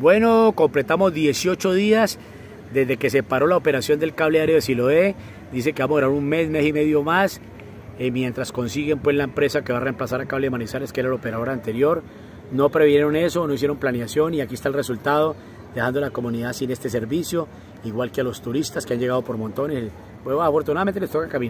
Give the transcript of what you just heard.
Bueno, completamos 18 días desde que se paró la operación del cable aéreo de Siloé. Dice que va a durar un mes, mes y medio más, eh, mientras consiguen pues la empresa que va a reemplazar a Cable Manizales, que era el operador anterior. No previeron eso, no hicieron planeación y aquí está el resultado, dejando a la comunidad sin este servicio, igual que a los turistas que han llegado por montones. Bueno, afortunadamente les toca caminar.